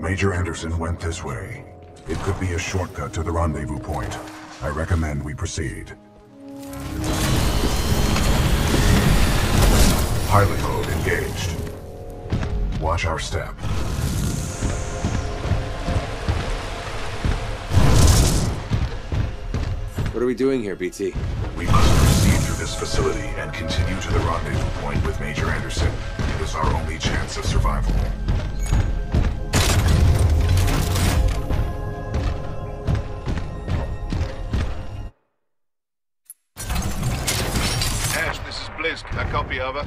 Major Anderson went this way. It could be a shortcut to the rendezvous point. I recommend we proceed. Pilot mode engaged. Watch our step. What are we doing here, BT? We must proceed through this facility and continue to the rendezvous point with Major Anderson. It is our only chance of survival. Copy over.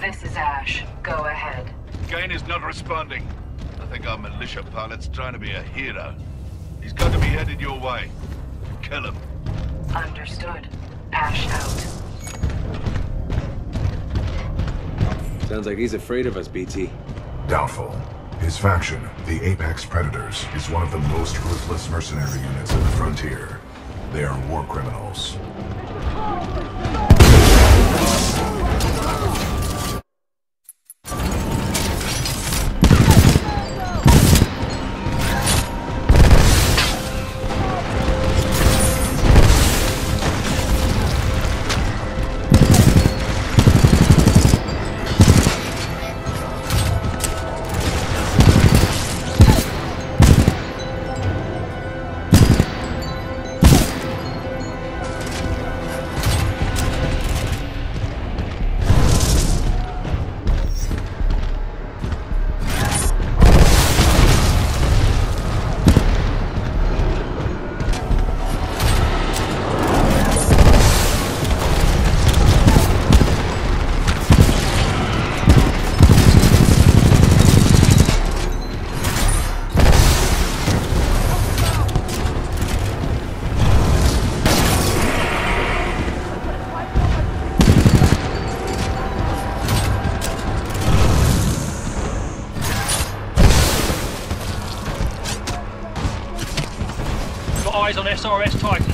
This is Ash. Go ahead. Kane is not responding. I think our militia pilot's trying to be a hero. He's got to be headed your way. Kill him. Understood. Ash out. Sounds like he's afraid of us, BT. Doubtful. His faction, the Apex Predators, is one of the most ruthless mercenary units in the frontier. They are war criminals. SRS Titan.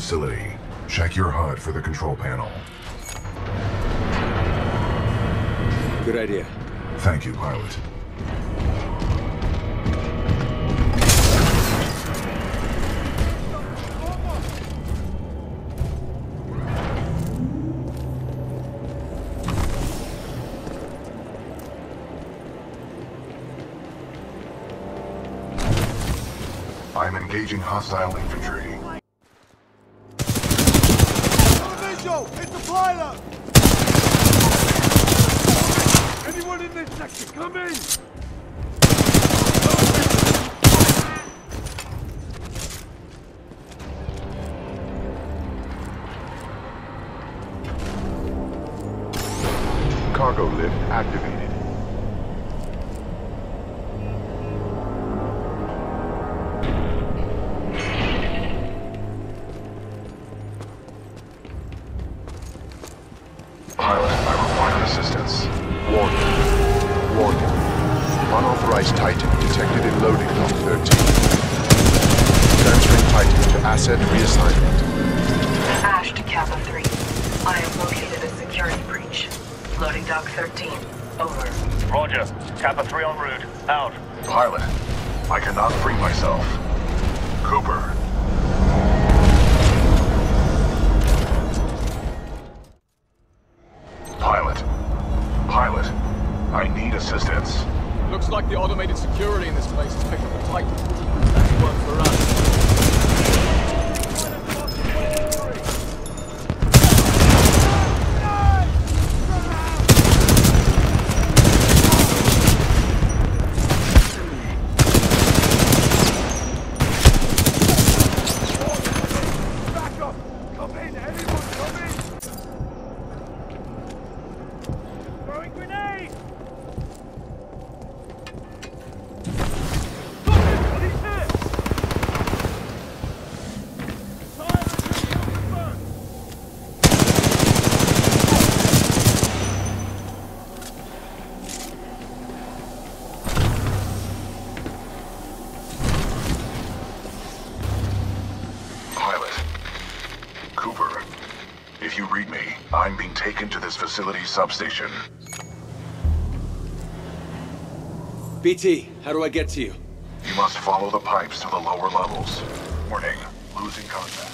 Facility. Check your HUD for the control panel. Good idea. Thank you, pilot. I'm engaging hostile infantry. It's the pilot! Anyone in this sector, come in! Cargo lift activated. Assistance. Warning. Warning. Unauthorized Titan detected in loading dock 13. Transferring Titan to asset reassignment. Ash to Kappa 3. I have located a security breach. Loading dock 13. Over. Roger. Kappa 3 en route. Out. Pilot, I cannot free myself. Cooper. Taken to this facility's substation. BT, how do I get to you? You must follow the pipes to the lower levels. Warning. Losing contact.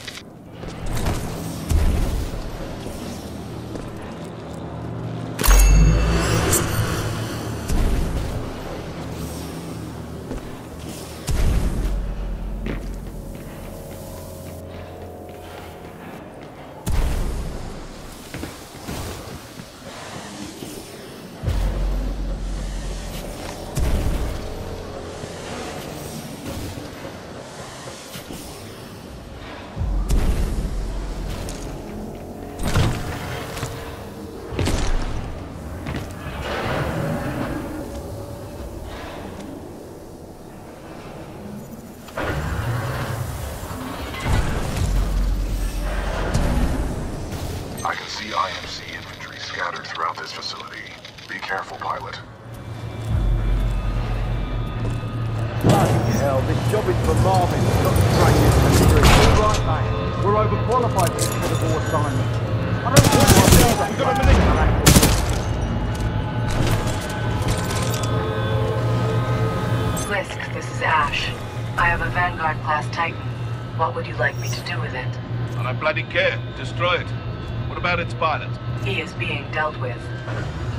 Being dealt with.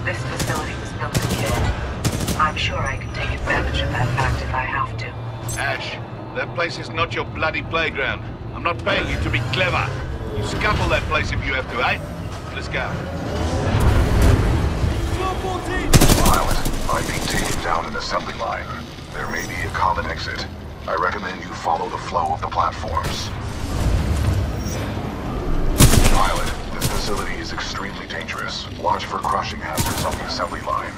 This facility was built to kill. I'm sure I can take advantage of that fact if I have to. Ash, that place is not your bloody playground. I'm not paying you to be clever. You scuttle that place if you have to, eh? Let's go. Pilot, I'm being taken down an assembly line. There may be a common exit. I recommend you follow the flow of the platforms. Pilot, this facility is extremely dangerous. Watch for crushing hazards on the assembly line.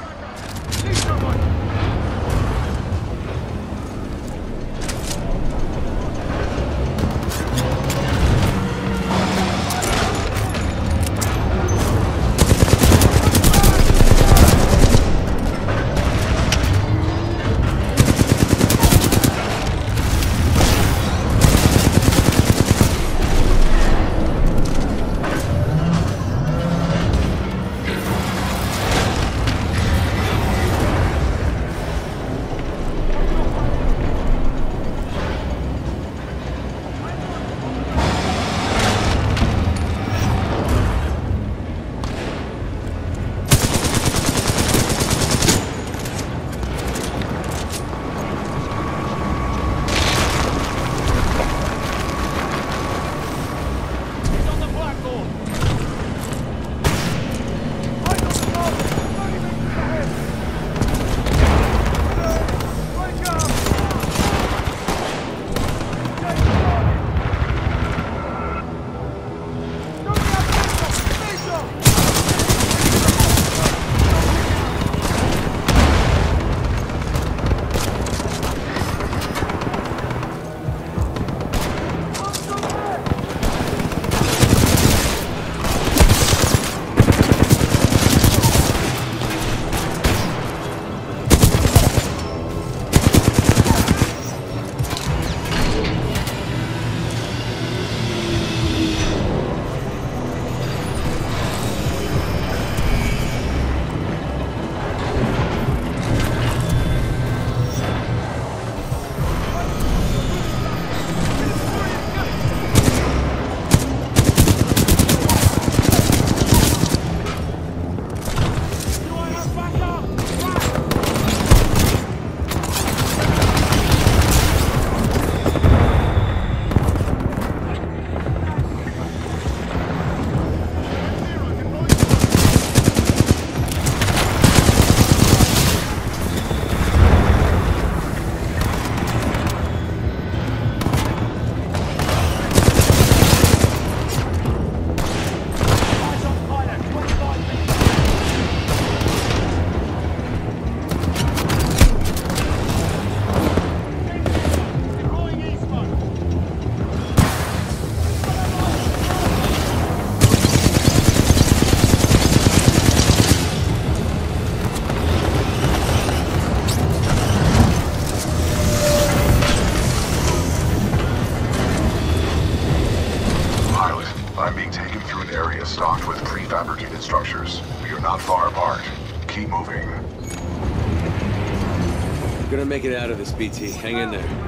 BT. Hang in there.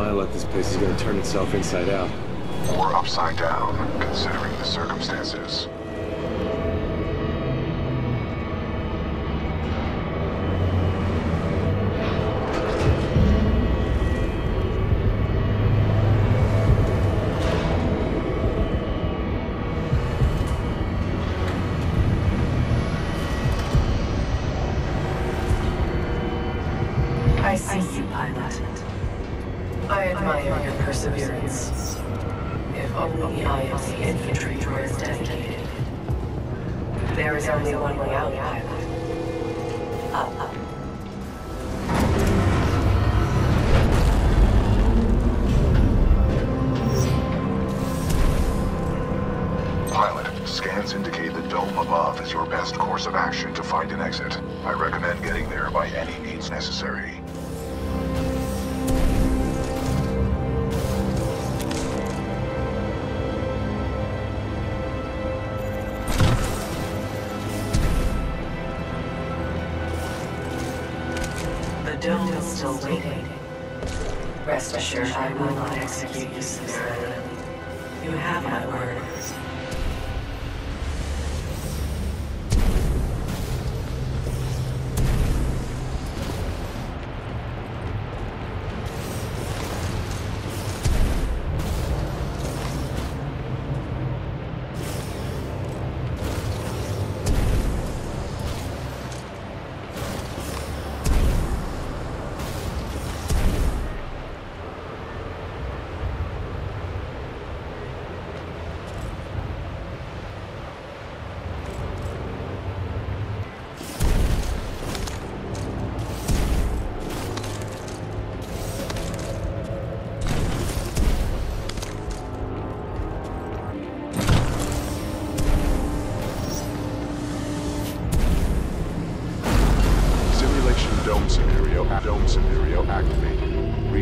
my luck, this place is gonna turn itself inside out. Or upside down, considering the circumstances. still waiting. Rest assured I will not execute you severely. You have my word.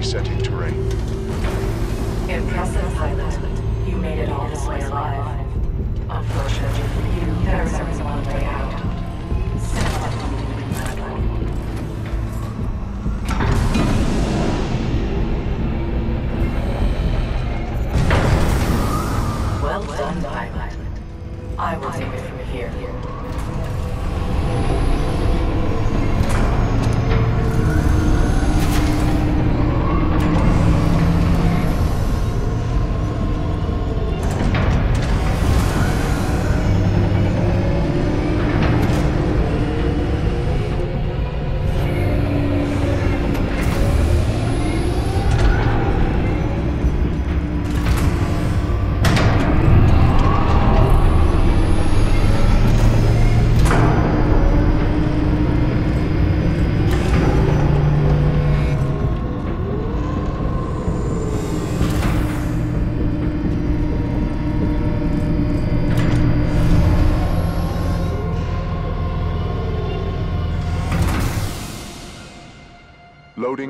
Resetting terrain.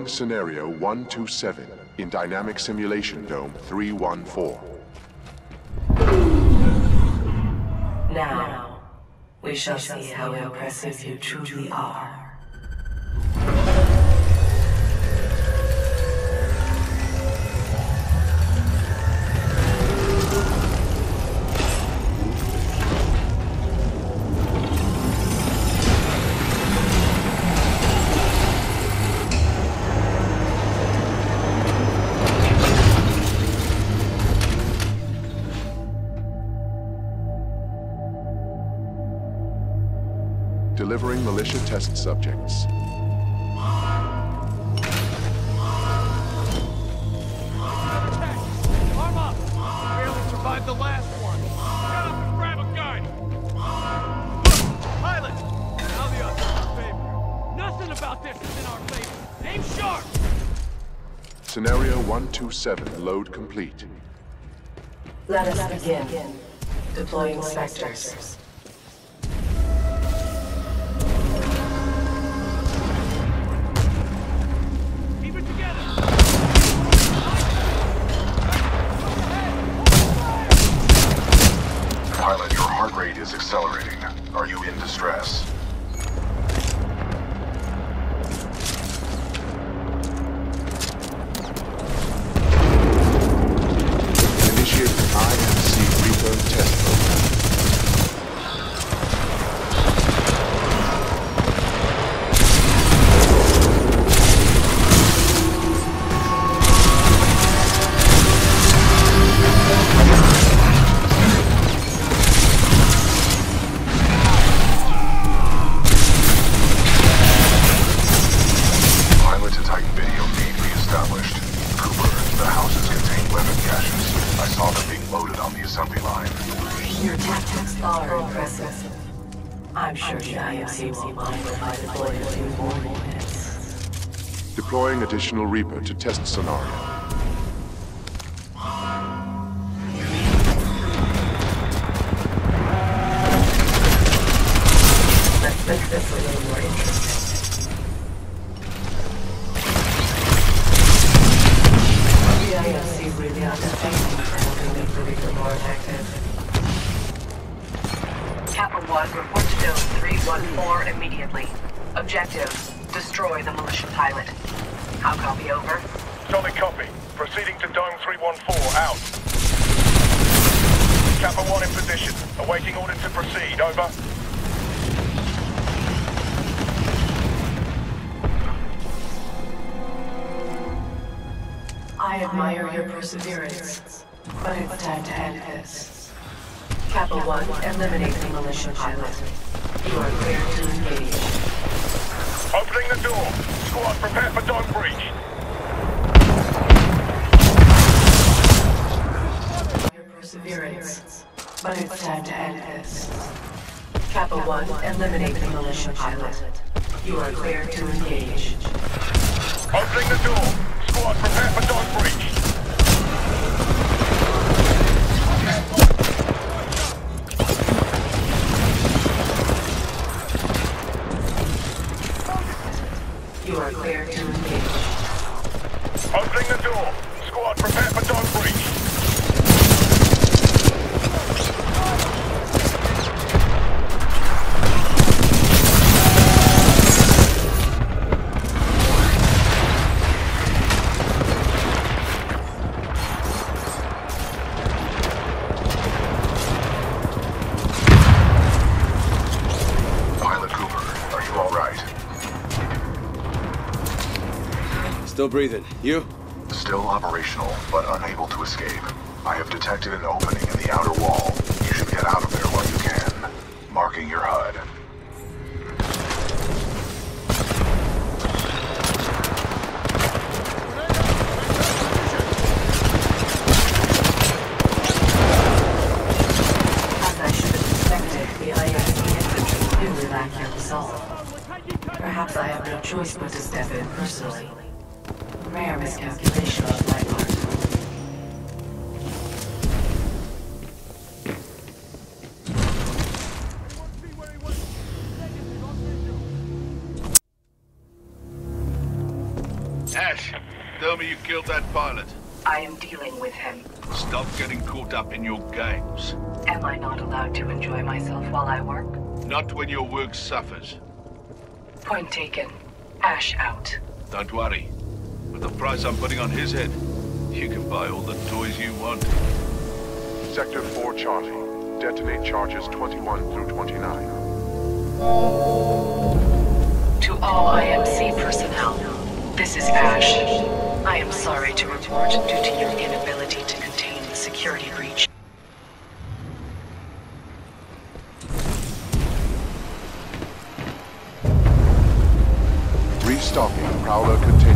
Scenario 127 in Dynamic Simulation Dome 314. Now, we shall see how impressive you truly are. Our favor. Aim sharp! Scenario 127 load complete. Let us begin. Deploying specters. Report to Dome 314 immediately. Objective, destroy the militia pilot. How copy over? Solid copy. Proceeding to Dome 314, out. Kappa 1 in position. Awaiting order to proceed, over. I admire your perseverance, but it's time to end this. Kappa 1, eliminate the militia pilot. You are clear to engage. Opening the door. Squad, prepare for dome breach. Your perseverance, but it's time to end this. Kappa 1, eliminate the militia pilot. You are clear to engage. Opening the door. Squad, prepare for dome breach. Still breathing. You? Still operational, but unable to escape. I have detected an opening in the outer wall. You should get out of there while you can. Marking your HUD. As I should have expected, the IMC infantry do lack resolve. Perhaps I have no choice but to step in personally. Rare miscalculation on my part. Ash, tell me you killed that pilot. I am dealing with him. Stop getting caught up in your games. Am I not allowed to enjoy myself while I work? Not when your work suffers. Point taken. Ash out. Don't worry. With the price I'm putting on his head, you can buy all the toys you want. Sector 4 Charlie. Detonate charges 21 through 29. To all IMC personnel, this is Ash. I am sorry to report due to your inability to contain the security breach. Restocking Prowler containment.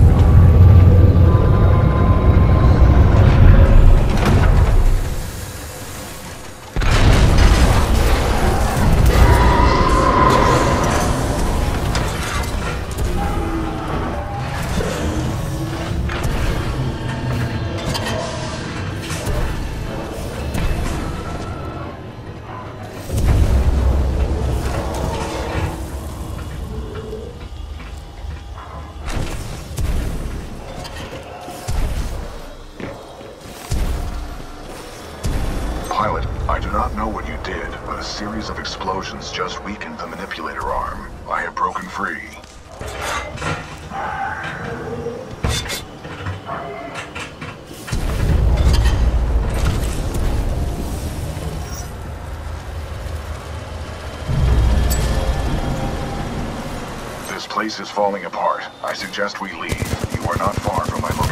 Place is falling apart. I suggest we leave. You are not far from my location.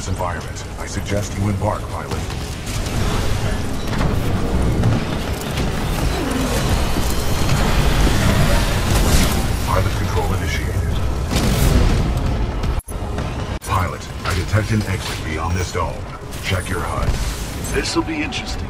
dangerous environment. I suggest you embark, pilot. Pilot control initiated. Pilot, I detect an exit beyond this dome. Check your HUD. This'll be interesting.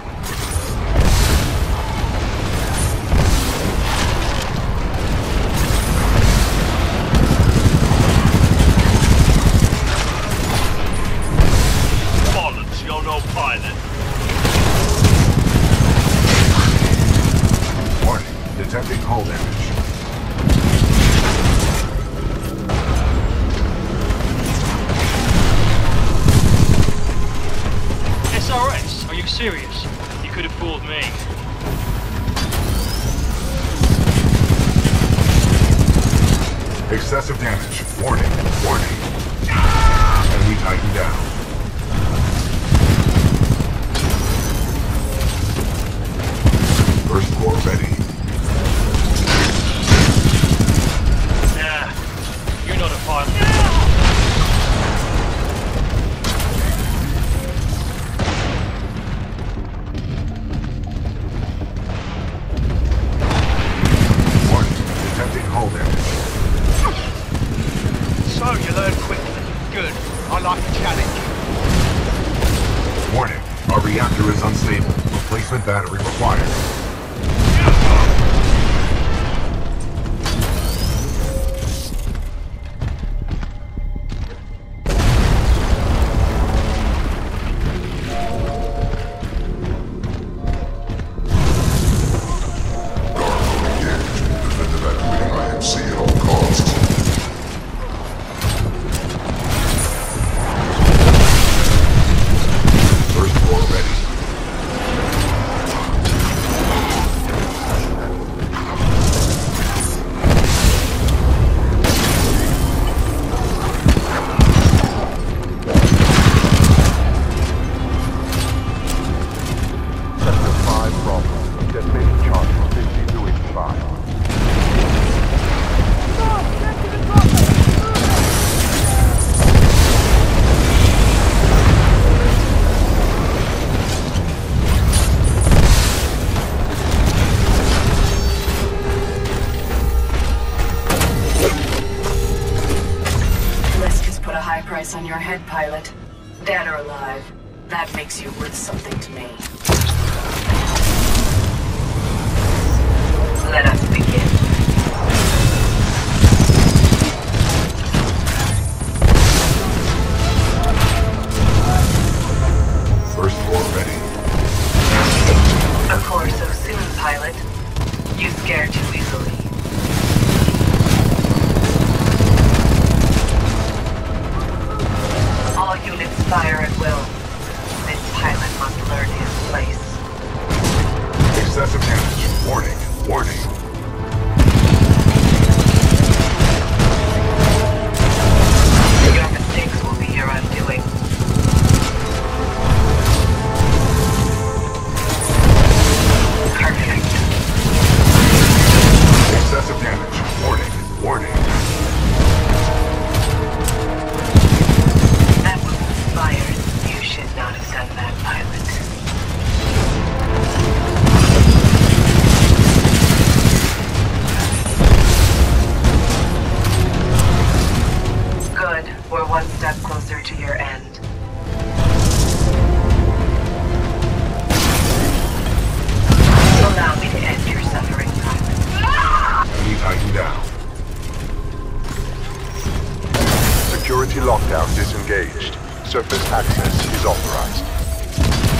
surface access is authorized.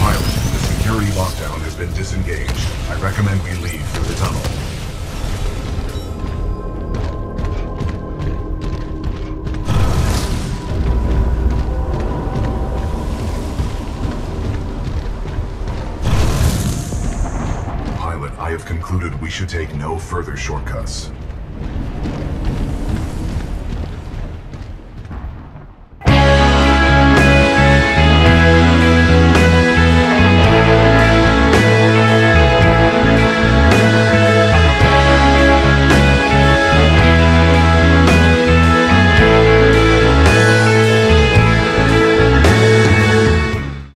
Pilot, the security lockdown has been disengaged. I recommend we leave through the tunnel. Pilot, I have concluded we should take no further shortcuts.